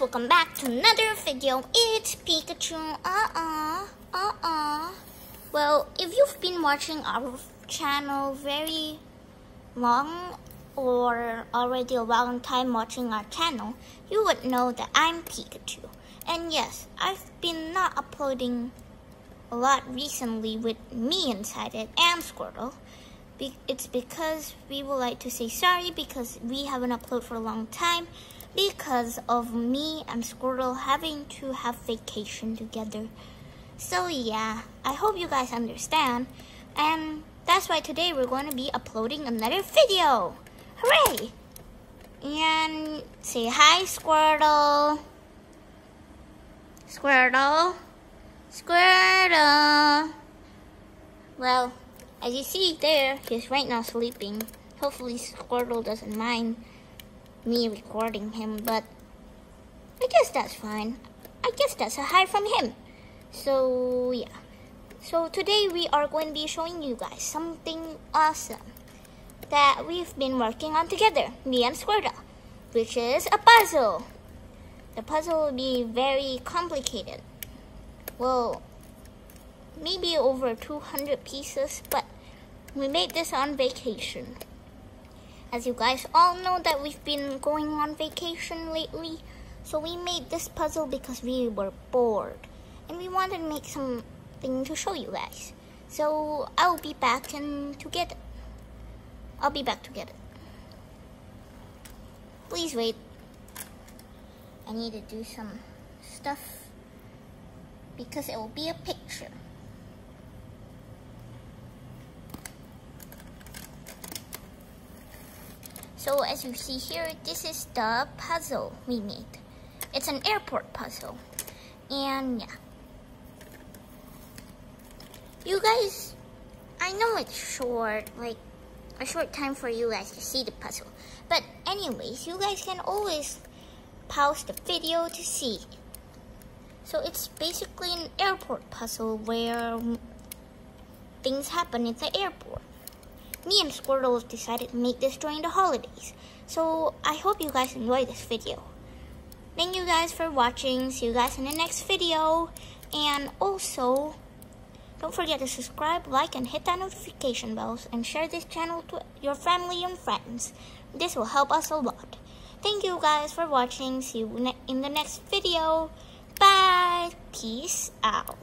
welcome back to another video. It's Pikachu. Uh-uh. Uh-uh. Well, if you've been watching our channel very long or already a long time watching our channel, you would know that I'm Pikachu. And yes, I've been not uploading a lot recently with me inside it and Squirtle. It's because we would like to say sorry because we haven't uploaded for a long time because of me and Squirtle having to have vacation together. So yeah, I hope you guys understand. And that's why today we're going to be uploading another video. Hooray! And say hi, Squirtle. Squirtle. Squirtle. Well, as you see there, he's right now sleeping. Hopefully Squirtle doesn't mind me recording him, but I guess that's fine. I guess that's a hi from him. So, yeah. So today we are going to be showing you guys something awesome that we've been working on together, me and Squirtle, which is a puzzle. The puzzle will be very complicated. Well, maybe over 200 pieces, but we made this on vacation. As you guys all know that we've been going on vacation lately, so we made this puzzle because we were bored. And we wanted to make something to show you guys. So I'll be back and to get it. I'll be back to get it. Please wait. I need to do some stuff because it will be a picture. So as you see here, this is the puzzle we made. It's an airport puzzle. And yeah. You guys, I know it's short, like a short time for you guys to see the puzzle. But anyways, you guys can always pause the video to see. So it's basically an airport puzzle where things happen at the airport me and Squirtle decided to make this during the holidays. So I hope you guys enjoy this video. Thank you guys for watching. See you guys in the next video. And also, don't forget to subscribe, like, and hit that notification bells. And share this channel to your family and friends. This will help us a lot. Thank you guys for watching. See you in the next video. Bye. Peace out.